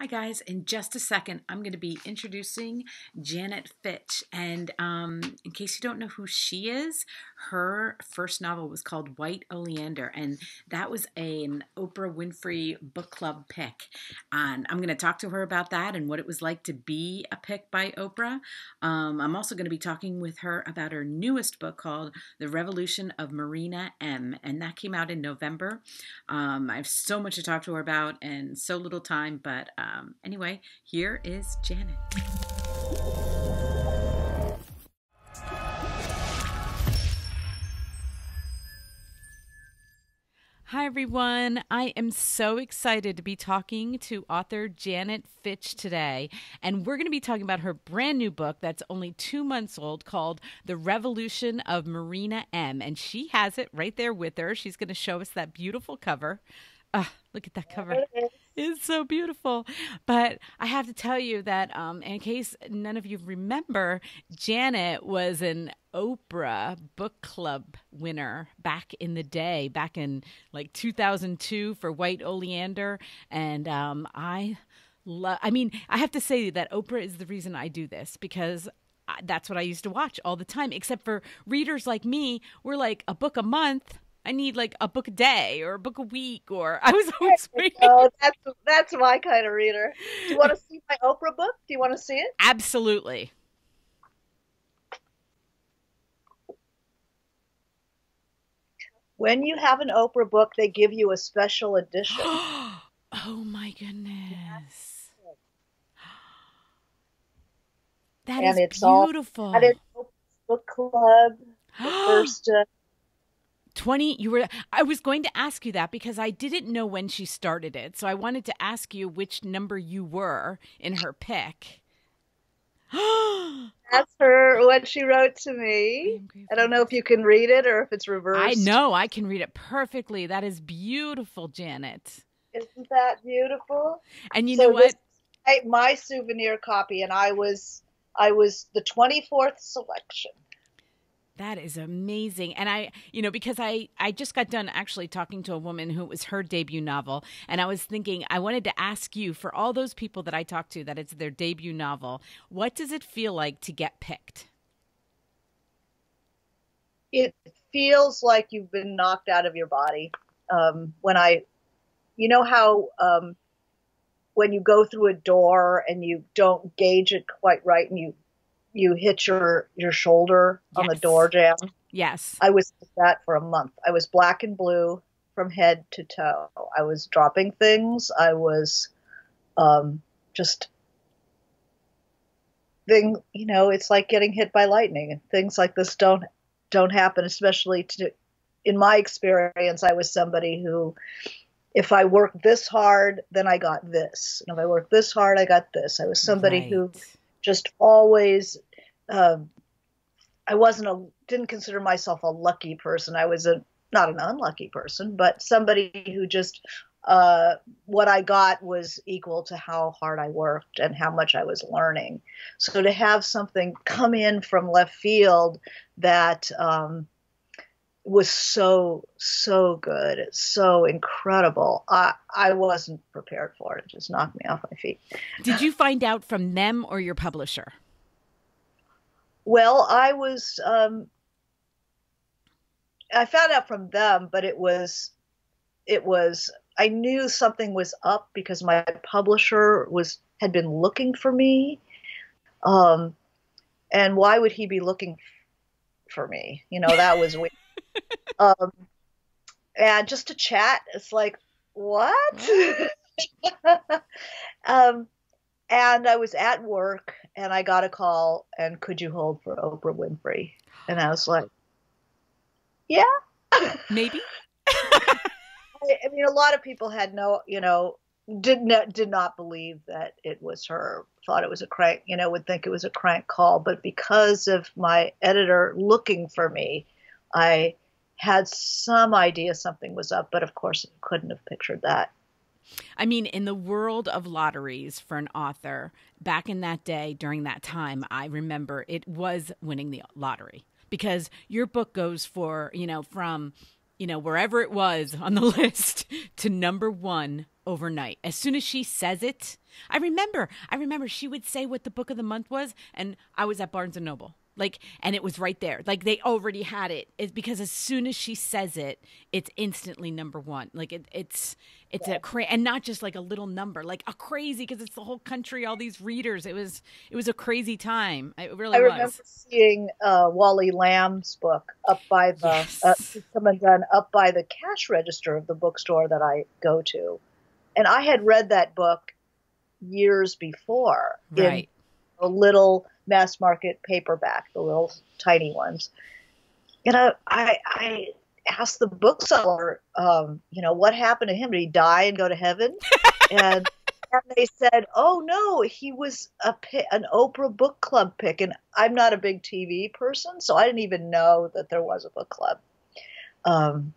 Hi, guys. In just a second, I'm going to be introducing Janet Fitch. And um, in case you don't know who she is, her first novel was called White Oleander. And that was an Oprah Winfrey book club pick. And I'm going to talk to her about that and what it was like to be a pick by Oprah. Um, I'm also going to be talking with her about her newest book called The Revolution of Marina M. And that came out in November. Um, I have so much to talk to her about and so little time, but. Uh, um, anyway, here is Janet. Hi, everyone. I am so excited to be talking to author Janet Fitch today. And we're going to be talking about her brand new book that's only two months old called The Revolution of Marina M. And she has it right there with her. She's going to show us that beautiful cover. Ah, look at that cover. It's so beautiful. But I have to tell you that, um, in case none of you remember, Janet was an Oprah book club winner back in the day, back in like 2002 for White Oleander. And um, I love, I mean, I have to say that Oprah is the reason I do this because that's what I used to watch all the time, except for readers like me, we're like a book a month I need like a book a day or a book a week or I was always waiting. Oh, that's that's my kind of reader. Do you want to see my Oprah book? Do you want to see it? Absolutely. When you have an Oprah book, they give you a special edition. oh my goodness. That and is beautiful. All, that is book club. The first uh, 20 you were I was going to ask you that because I didn't know when she started it. So I wanted to ask you which number you were in her pick. That's her what she wrote to me. I don't know if you can read it or if it's reversed. I know I can read it perfectly. That is beautiful, Janet. Isn't that beautiful? And you so know what? This, my souvenir copy, and I was I was the twenty fourth selection. That is amazing. And I, you know, because I I just got done actually talking to a woman who was her debut novel and I was thinking I wanted to ask you for all those people that I talked to that it's their debut novel, what does it feel like to get picked? It feels like you've been knocked out of your body. Um, when I you know how um, when you go through a door and you don't gauge it quite right and you you hit your your shoulder yes. on the door jamb. Yes. I was that for a month. I was black and blue from head to toe. I was dropping things. I was um, just thing. You know, it's like getting hit by lightning, and things like this don't don't happen. Especially to, in my experience, I was somebody who, if I worked this hard, then I got this. And if I worked this hard, I got this. I was somebody right. who just always uh, I wasn't a didn't consider myself a lucky person. I was a not an unlucky person, but somebody who just uh, what I got was equal to how hard I worked and how much I was learning. So to have something come in from left field that um, was so so good, so incredible, I I wasn't prepared for it. It just knocked me off my feet. Did you find out from them or your publisher? Well, I was. Um, I found out from them, but it was, it was. I knew something was up because my publisher was had been looking for me. Um, and why would he be looking for me? You know, that was weird. um, and just to chat, it's like, what? um, and I was at work and I got a call and could you hold for Oprah Winfrey? And I was like, yeah, maybe. I, I mean, a lot of people had no, you know, did not did not believe that it was her. Thought it was a crank, you know, would think it was a crank call. But because of my editor looking for me, I had some idea something was up. But of course, couldn't have pictured that. I mean, in the world of lotteries for an author, back in that day, during that time, I remember it was winning the lottery because your book goes for, you know, from you know, wherever it was on the list to number one overnight. As soon as she says it, I remember, I remember she would say what the book of the month was, and I was at Barnes and Noble like and it was right there like they already had it it's because as soon as she says it it's instantly number one like it, it's it's yeah. a cra- and not just like a little number like a crazy because it's the whole country all these readers it was it was a crazy time it really i was. remember seeing uh, wally lamb's book up by the yes. uh, someone done up by the cash register of the bookstore that i go to and i had read that book years before right. in a little mass market paperback, the little tiny ones. You know, I, I asked the bookseller, um, you know, what happened to him? Did he die and go to heaven? and, and they said, oh no, he was a an Oprah book club pick, and I'm not a big TV person, so I didn't even know that there was a book club. Um,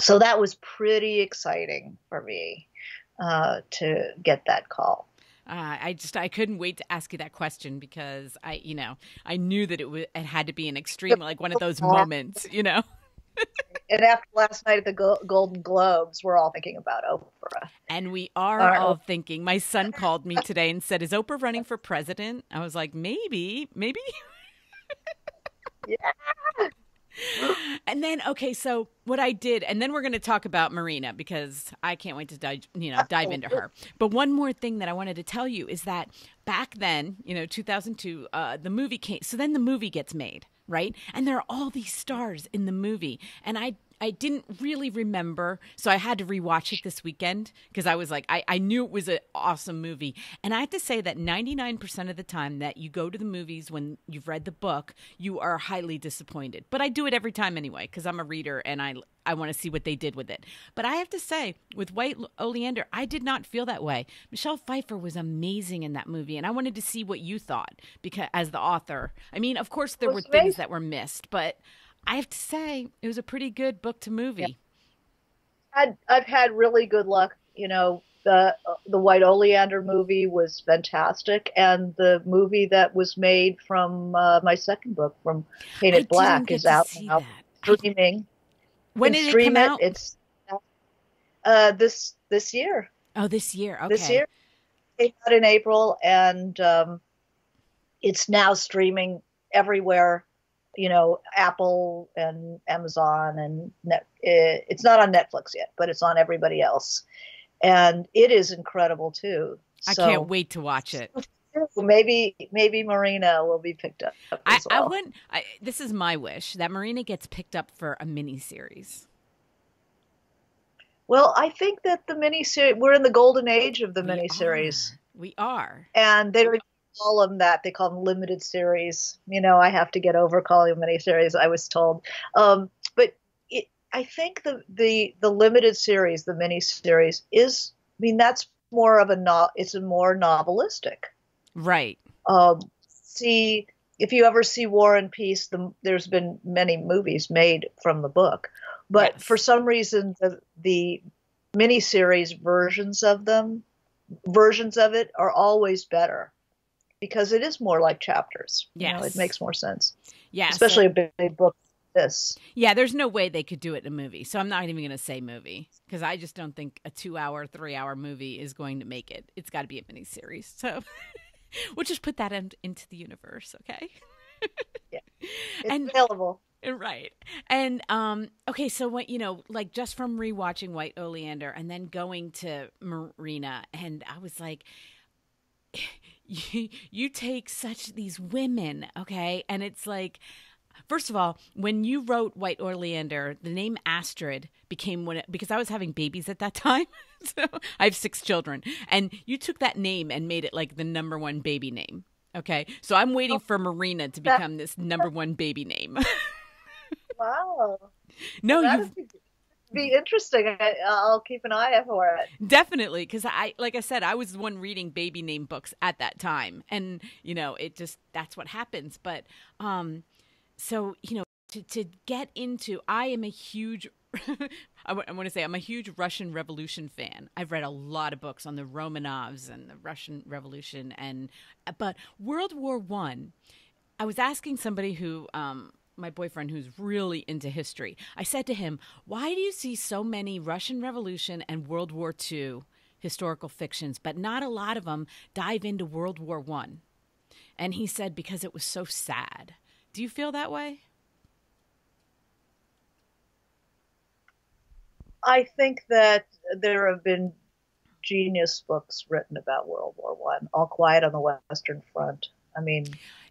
so that was pretty exciting for me uh, to get that call. Uh, I just I couldn't wait to ask you that question because I you know I knew that it was it had to be an extreme like one of those moments you know. and after last night at the Golden Globes, we're all thinking about Oprah. And we are all, all thinking. My son called me today and said, "Is Oprah running for president?" I was like, "Maybe, maybe." yeah and then okay, so what I did, and then we're going to talk about Marina because I can't wait to dive, you know, dive into her. But one more thing that I wanted to tell you is that back then, you know, 2002, uh, the movie came. So then the movie gets made, right? And there are all these stars in the movie, and I I didn't really remember, so I had to rewatch it this weekend because I was like, I, I knew it was an awesome movie. And I have to say that 99% of the time that you go to the movies when you've read the book, you are highly disappointed. But I do it every time anyway because I'm a reader and I, I want to see what they did with it. But I have to say, with White Oleander, I did not feel that way. Michelle Pfeiffer was amazing in that movie, and I wanted to see what you thought because as the author. I mean, of course, there were things that were missed, but I have to say, it was a pretty good book to movie. Yeah. I'd, I've had really good luck. You know, the the White Oleander movie was fantastic, and the movie that was made from uh, my second book, from Paint It Black, is out now, streaming. When did it come out? It's uh, this this year. Oh, this year. Okay. This year, it came out in April, and um, it's now streaming everywhere you know, Apple and Amazon and net, it, it's not on Netflix yet, but it's on everybody else, and it is incredible too. I can't wait to watch it. Maybe maybe Marina will be picked up. I, well. I wouldn't. I, this is my wish that Marina gets picked up for a mini series. Well, I think that the miniseries we're in the golden age of the we miniseries. Are. We are, and they don't call them that. They call them limited series. You know, I have to get over calling them miniseries. I was told, um, but it, I think the the the limited series, the mini series, is. I mean, that's more of a no. It's a more novelistic. Right. Um, see, if you ever see War and Peace, the, there's been many movies made from the book, but yes. for some reason, the the miniseries versions of them versions of it are always better because it is more like chapters. Yeah, you know, it makes more sense. Yeah, especially so, a big, big book like this. Yeah, there's no way they could do it in a movie. So I'm not even going to say movie because I just don't think a two-hour, three-hour movie is going to make it. It's got to be a miniseries. So we'll just put that in, into the universe, okay? yeah, it's and, available. Right. And um okay, so what you know, like just from rewatching White Oleander and then going to Marina and I was like you, you take such these women, okay? And it's like First of all, when you wrote White Oleander, the name Astrid became one because I was having babies at that time. so I have six children, and you took that name and made it like the number one baby name. Okay, so I'm waiting for Marina to become this number one baby name. wow. No, you be interesting. I, will keep an eye out for it. Definitely, because I, like I said, I was the one reading baby name books at that time, and you know, it just that's what happens. But, um, so you know, to to get into, I am a huge. I, w- I want to say I'm a huge Russian Revolution fan. I've read a lot of books on the Romanovs and the Russian Revolution, and but World War One. I was asking somebody who um, my boyfriend who's really into history. I said to him, "Why do you see so many Russian Revolution and World War II historical fictions, but not a lot of them dive into World War 1?" And he said because it was so sad. Do you feel that way? I think that there have been genius books written about World War One. All Quiet on the Western Front. I mean,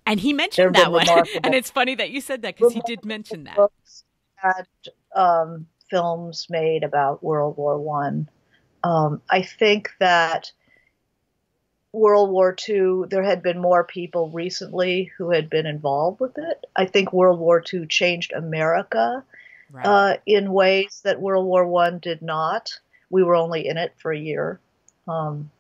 and he mentioned that one, and it's funny that you said that because he did mention that. Had um, films made about World War One. Um, I think that World War II, there had been more people recently who had been involved with it. I think World War II changed America right. uh, in ways that World War One did not. We were only in it for a year, um,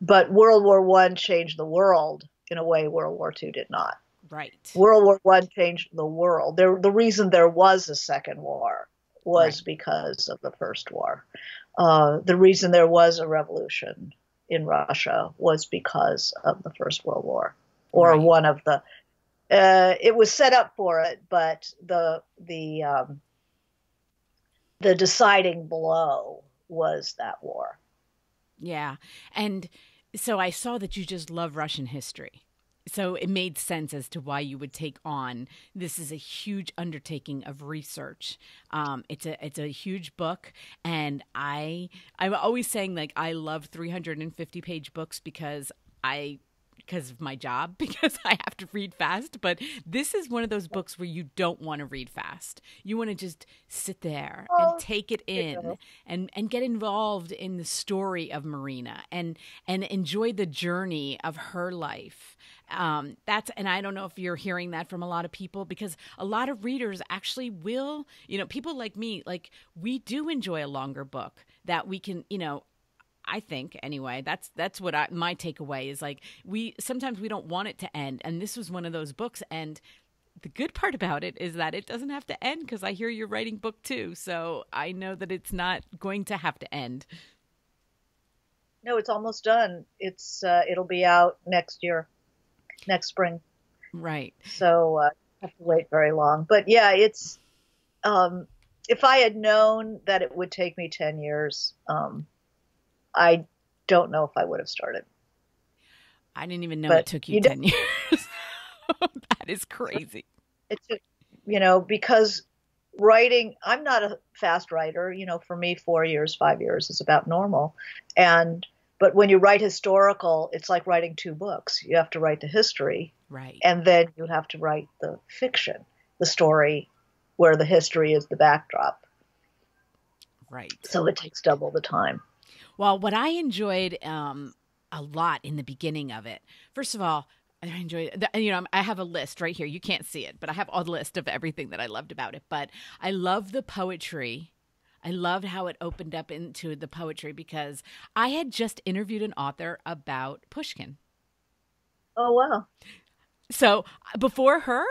but World War One changed the world in a way World War II did not. Right. World War One changed the world. There, the reason there was a second war was right. because of the first war. Uh, the reason there was a revolution in Russia was because of the First World War, or right. one of the. Uh, it was set up for it, but the the um, the deciding blow was that war. Yeah, and so I saw that you just love Russian history. So it made sense as to why you would take on this is a huge undertaking of research. Um, it's a it's a huge book, and I I'm always saying like I love 350 page books because I because of my job because I have to read fast. But this is one of those books where you don't want to read fast. You want to just sit there and oh, take it in and and get involved in the story of Marina and and enjoy the journey of her life. Um, that's and I don't know if you're hearing that from a lot of people because a lot of readers actually will, you know, people like me, like we do enjoy a longer book that we can, you know, I think anyway. That's that's what I, my takeaway is. Like we sometimes we don't want it to end, and this was one of those books. And the good part about it is that it doesn't have to end because I hear you're writing book two, so I know that it's not going to have to end. No, it's almost done. It's uh, it'll be out next year, next spring. Right. So uh, have to wait very long, but yeah, it's. Um, if I had known that it would take me ten years, um, I don't know if I would have started. I didn't even know but it took you, you 10 years. that is crazy. It's took, you know, because writing, I'm not a fast writer. You know, for me, four years, five years is about normal. And, but when you write historical, it's like writing two books. You have to write the history. Right. And then you have to write the fiction, the story where the history is the backdrop. Right. So it takes double the time. Well, what I enjoyed um, a lot in the beginning of it, first of all, I enjoyed, you know, I have a list right here. You can't see it, but I have a list of everything that I loved about it. But I love the poetry. I loved how it opened up into the poetry because I had just interviewed an author about Pushkin. Oh, wow. So before her,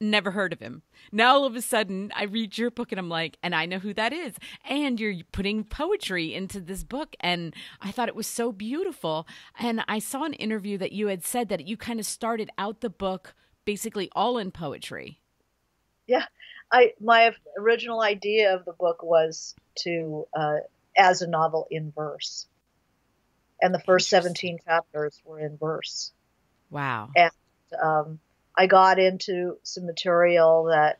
never heard of him. Now all of a sudden I read your book and I'm like, and I know who that is. And you're putting poetry into this book. And I thought it was so beautiful. And I saw an interview that you had said that you kind of started out the book basically all in poetry. Yeah. I my original idea of the book was to uh, as a novel in verse. And the first 17 chapters were in verse. Wow. And um, I got into some material that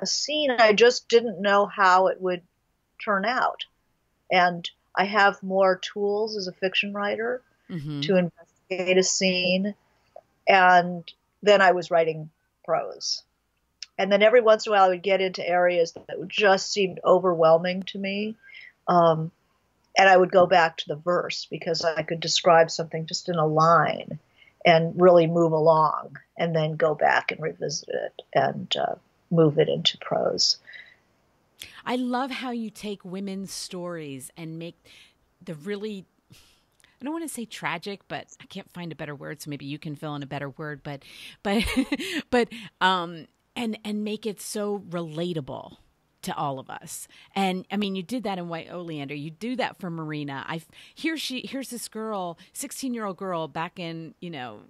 a scene I just didn't know how it would turn out. And I have more tools as a fiction writer mm-hmm. to investigate a scene. And then I was writing prose. And then every once in a while I would get into areas that just seemed overwhelming to me. Um, and I would go back to the verse because I could describe something just in a line and really move along and then go back and revisit it and uh, move it into prose. I love how you take women's stories and make the really I don't want to say tragic, but I can't find a better word, so maybe you can fill in a better word, but but but um and and make it so relatable to all of us. And I mean, you did that in White Oleander. You do that for Marina. I here she here's this girl, 16 year old girl back in you know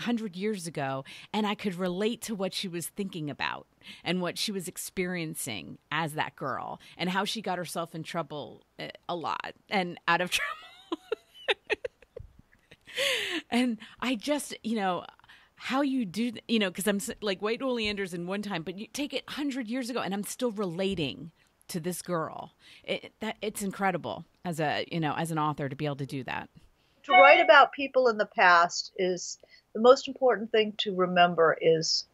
100 years ago and I could relate to what she was thinking about and what she was experiencing as that girl and how she got herself in trouble uh, a lot and out of trouble. and I just, you know, how you do, you know, because I'm like White Oleanders in one time, but you take it 100 years ago and I'm still relating to this girl. It, that it's incredible as a, you know, as an author to be able to do that. To write about people in the past is the most important thing to remember is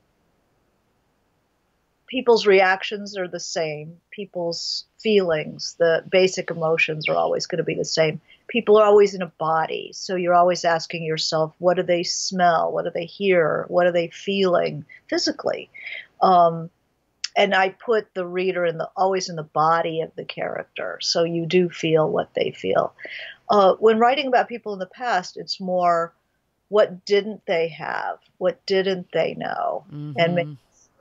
people's reactions are the same. People's feelings, the basic emotions are always going to be the same. People are always in a body. So you're always asking yourself, what do they smell? What do they hear? What are they feeling physically? Um, and I put the reader in the always in the body of the character, so you do feel what they feel. Uh, when writing about people in the past, it's more what didn't they have, what didn't they know, mm-hmm. and make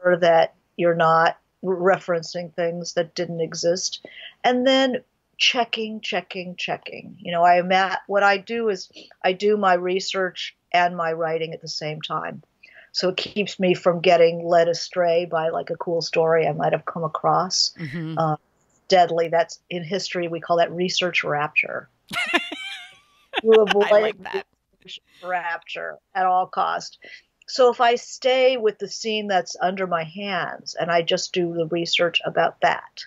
sure that you're not referencing things that didn't exist, and then checking, checking, checking. You know, I am at what I do is I do my research and my writing at the same time so it keeps me from getting led astray by like a cool story I might have come across. Mm-hmm. Uh, deadly. That's in history we call that research rapture. you avoid I like that. rapture at all cost. So if I stay with the scene that's under my hands and I just do the research about that,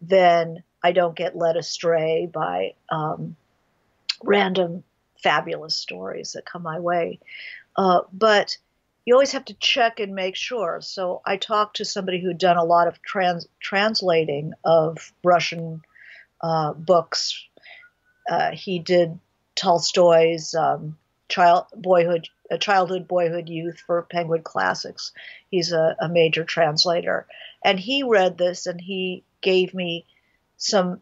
then I don't get led astray by um, random fabulous stories that come my way. Uh, but you always have to check and make sure. So I talked to somebody who'd done a lot of trans- translating of Russian uh, books. Uh, he did Tolstoy's um, child boyhood, childhood, boyhood, youth for Penguin Classics. He's a, a major translator, and he read this and he gave me some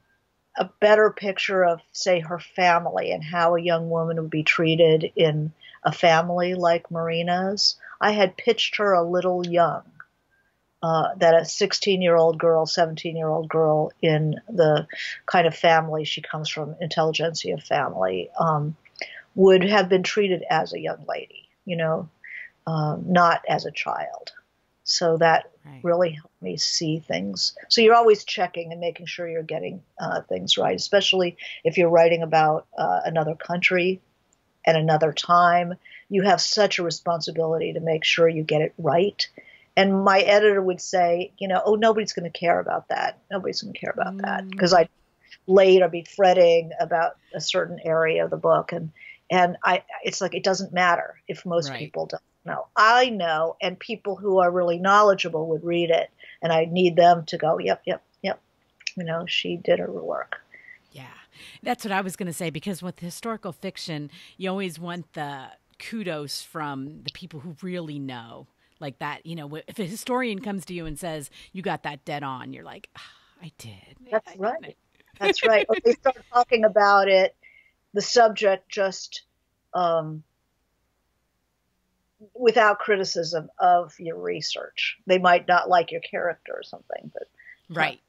a better picture of, say, her family and how a young woman would be treated in a family like Marina's. I had pitched her a little young. Uh, that a 16 year old girl, 17 year old girl in the kind of family she comes from, intelligentsia family, um, would have been treated as a young lady, you know, um, not as a child. So that right. really helped me see things. So you're always checking and making sure you're getting uh, things right, especially if you're writing about uh, another country at another time. You have such a responsibility to make sure you get it right. And my editor would say, you know, oh, nobody's going to care about that. Nobody's going to care about mm. that because I late or be fretting about a certain area of the book, and and I, it's like it doesn't matter if most right. people don't know. I know, and people who are really knowledgeable would read it, and I need them to go, yep, yep, yep. You know, she did her work. Yeah, that's what I was going to say because with historical fiction, you always want the kudos from the people who really know. Like that, you know, if a historian comes to you and says, you got that dead on, you're like, oh, I did. That's I right. That's right. When they start talking about it, the subject just um, without criticism of your research. They might not like your character or something, but right.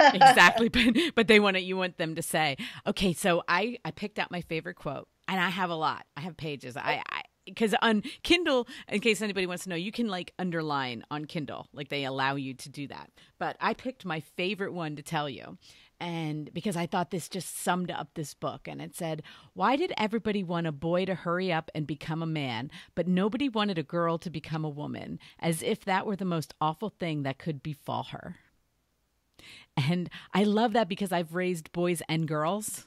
Exactly. But but they want it you want them to say okay so i i picked out my favorite quote and i have a lot. I have pages. I i because on kindle in case anybody wants to know you can like underline on kindle like they allow you to do that. But i picked my favorite one to tell you and because I thought this just summed up this book. And it said, Why did everybody want a boy to hurry up and become a man, but nobody wanted a girl to become a woman, as if that were the most awful thing that could befall her? And I love that because I've raised boys and girls.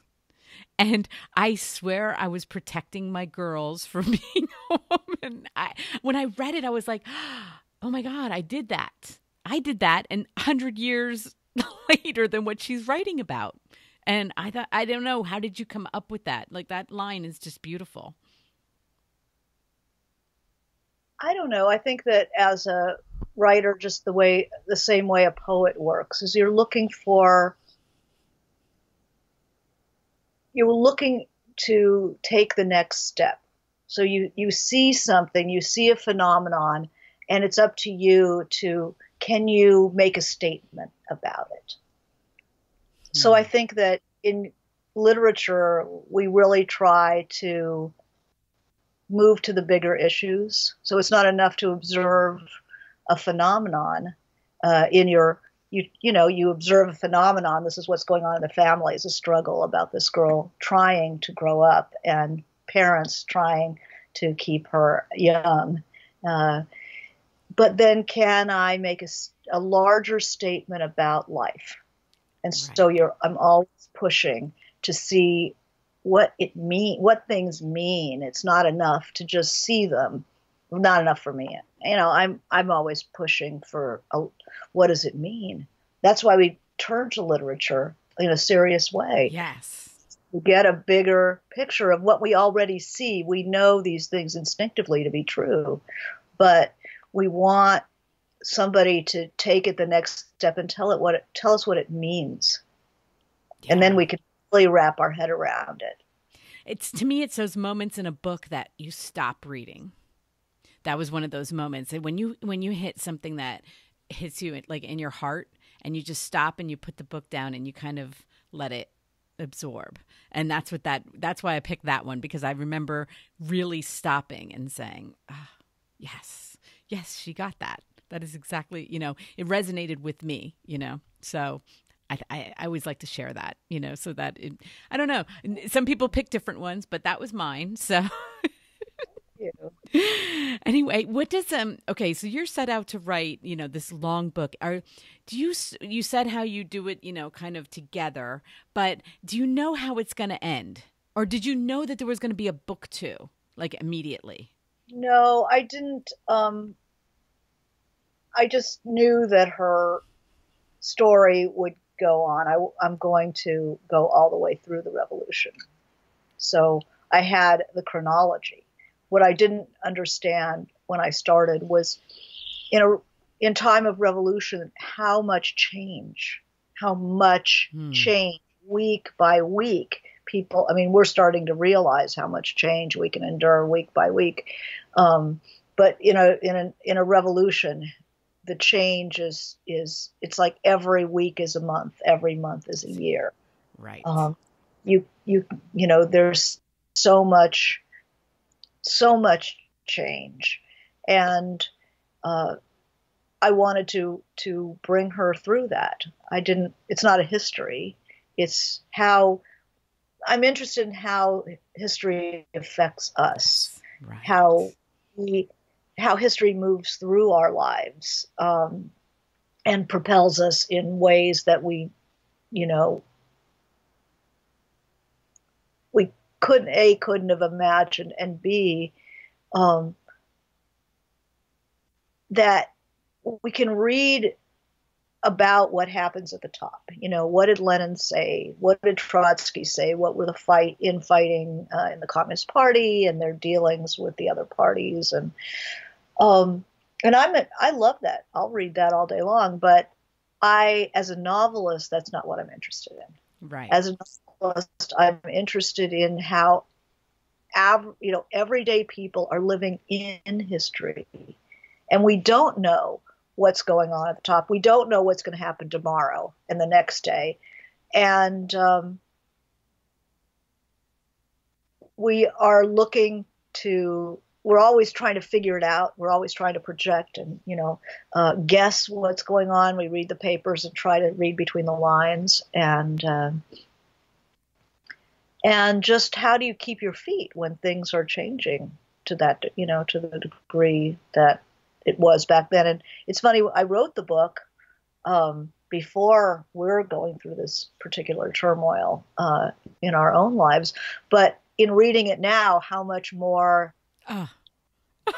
And I swear I was protecting my girls from being a woman. I, when I read it, I was like, oh my God, I did that. I did that. And 100 years later than what she's writing about. And I thought, I don't know, how did you come up with that? Like that line is just beautiful. I don't know. I think that as a writer just the way the same way a poet works is you're looking for you're looking to take the next step so you you see something you see a phenomenon and it's up to you to can you make a statement about it mm-hmm. so i think that in literature we really try to move to the bigger issues. So it's not enough to observe a phenomenon uh, in your you you know you observe a phenomenon. This is what's going on in the family. It's a struggle about this girl trying to grow up and parents trying to keep her young. Uh, but then, can I make a, a larger statement about life? And right. so you're I'm always pushing to see what it mean what things mean. It's not enough to just see them. Not enough for me. You know, I'm I'm always pushing for a, what does it mean? That's why we turn to literature in a serious way. Yes. We get a bigger picture of what we already see. We know these things instinctively to be true, but we want somebody to take it the next step and tell it what it, tell us what it means. Yeah. And then we can really wrap our head around it. It's to me it's those moments in a book that you stop reading. That was one of those moments. And when you when you hit something that hits you like in your heart and you just stop and you put the book down and you kind of let it absorb. And that's what that that's why I picked that one because I remember really stopping and saying, oh, "Yes. Yes, she got that." That is exactly, you know, it resonated with me, you know. So I, I, I, always like to share that, you know, so that it, I don't know. Some people pick different ones, but that was mine. So anyway, what does um? Okay, so you're set out to write, you know, this long book. Are do you you said how you do it, you know, kind of together, but do you know how it's going to end, or did you know that there was going to be a book two, like immediately? No, I didn't. Um, I just knew that her story would go on. I, I'm going to go all the way through the revolution. So I had the chronology. What I didn't understand when I started was in a in time of revolution how much change, how much hmm. change week by week people i mean we're starting to realize how much change we can endure week by week um, but in a in a in a revolution the change is is it's like every week is a month, every month is a year. Right. Um, you you you know there's so much so much change, and uh, I wanted to to bring her through that. I didn't. It's not a history. It's how I'm interested in how history affects us. Right. How we how history moves through our lives um, and propels us in ways that we, you know, we couldn't a couldn't have imagined, and b um, that we can read about what happens at the top. You know, what did Lenin say? What did Trotsky say? What were the fight infighting uh, in the Communist Party and their dealings with the other parties and um, and I'm a, I love that. I'll read that all day long. But I, as a novelist, that's not what I'm interested in. Right. As a novelist, I'm interested in how, av- you know, everyday people are living in history, and we don't know what's going on at the top. We don't know what's going to happen tomorrow and the next day, and um, we are looking to we're always trying to figure it out. We're always trying to project and you know uh, guess what's going on. We read the papers and try to read between the lines and uh, and just how do you keep your feet when things are changing to that you know to the degree that it was back then. And it's funny. I wrote the book. Um, before we're going through this particular turmoil uh, in our own lives, but in reading it now, how much more uh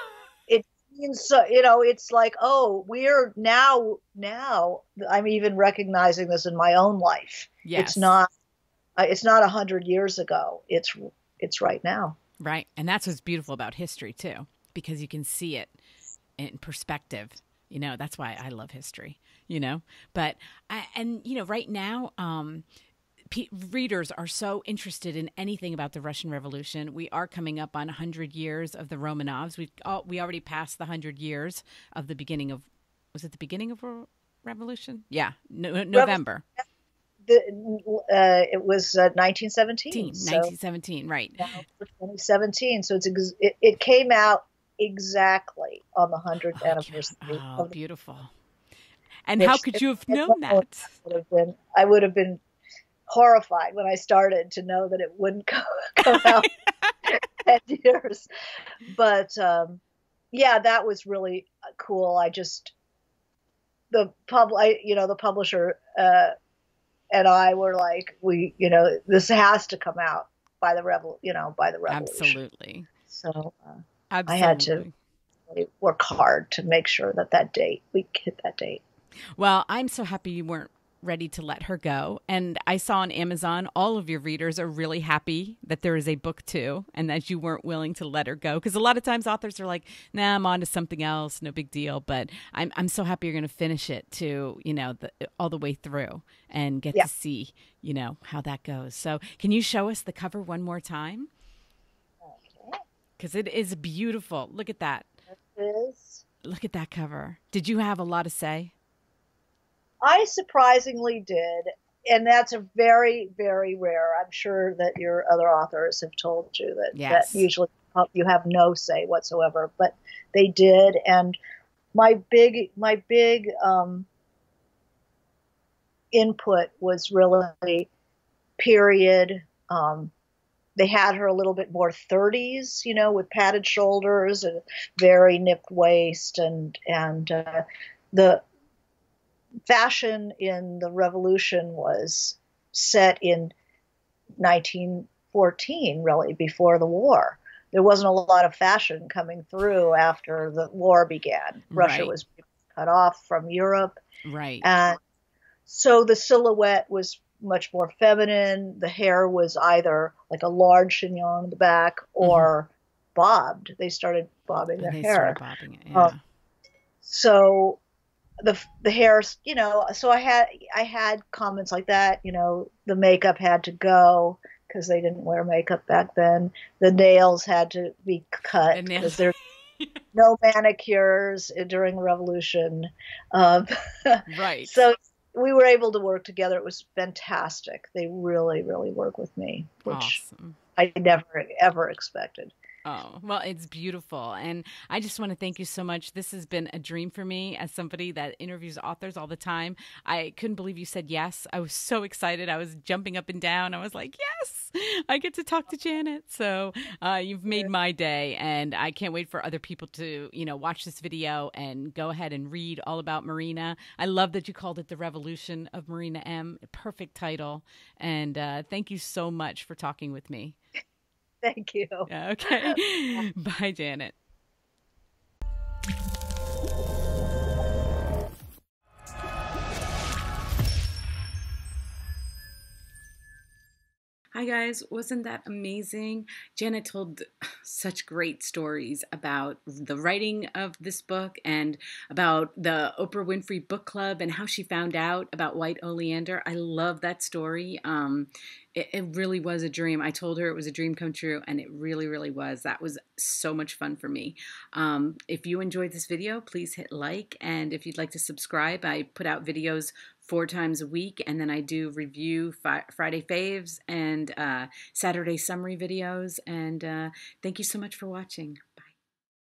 it means so you know it's like oh we're now now i'm even recognizing this in my own life yes. it's not uh, it's not a hundred years ago it's it's right now right and that's what's beautiful about history too because you can see it in perspective you know that's why i love history you know but i and you know right now um readers are so interested in anything about the Russian Revolution. We are coming up on 100 years of the Romanovs. We oh, we already passed the 100 years of the beginning of was it the beginning of revolution? Yeah, no, November. the, uh, it was uh, 1917. 1917, right. 2017. So it's ex- it, it, came out exactly on the 100th oh, anniversary. Oh, beautiful. And how could you have known that? Would have been, I would have been horrified when I started to know that it wouldn't come, come out 10 years. But um, yeah, that was really cool. I just, the pub, I, you know, the publisher uh, and I were like, we, you know, this has to come out by the rebel, you know, by the revolution. Absolutely. So uh, Absolutely. I had to work hard to make sure that that date we hit that date. Well, I'm so happy you weren't ready to let her go. And I saw on Amazon all of your readers are really happy that there is a book too and that you weren't willing to let her go. Because a lot of times authors are like, nah, I'm on to something else, no big deal. But I'm, I'm so happy you're going to finish it to, you know, the, all the way through and get yeah. to see, you know, how that goes. So can you show us the cover one more time? Because it is beautiful. Look at that. It is. Look at that cover. Did you have a lot to say? I surprisingly did, and that's a very, very rare. I'm sure that your other authors have told you that yes. that usually you have no say whatsoever, but they did. And my big, my big um, input was really period. Um, they had her a little bit more 30s, you know, with padded shoulders and very nipped waist, and and uh, the fashion in the revolution was set in 1914, really, before the war. There wasn't a lot of fashion coming through after the war began. Russia right. was cut off from Europe. Right. And so the silhouette was much more feminine. The hair was either like a large chignon in the back or mm-hmm. bobbed. They started bobbing their they hair. Bobbing it, yeah. Um, so the the hair, you know, so I had I had comments like that. You know, the makeup had to go because they didn't wear makeup back then. The nails had to be cut because there's no manicures during the revolution. Um, right. So we were able to work together. It was fantastic. They really, really work with me, which awesome. I never ever expected. Oh, well, it's beautiful. And I just want to thank you so much. This has been a dream for me as somebody that interviews authors all the time. I couldn't believe you said yes. I was so excited. I was jumping up and down. I was like, yes, I get to talk to Janet. So uh, you've made my day. And I can't wait for other people to, you know, watch this video and go ahead and read all about Marina. I love that you called it The Revolution of Marina M. Perfect title. And uh, thank you so much for talking with me. Thank you. Okay. Bye, Janet. Hi, guys. Wasn't that amazing? Janet told such great stories about the writing of this book and about the Oprah Winfrey Book Club and how she found out about White Oleander. I love that story. Um, it, it, really was a dream. I told her it was a dream come true, and it really, really was. That was so much fun for me. Um, if you enjoyed this video, please hit like, and if you'd like to subscribe, I put out videos four times a week, and then I do review fi- Friday faves and uh, Saturday summary videos. And uh, thank you so much for watching.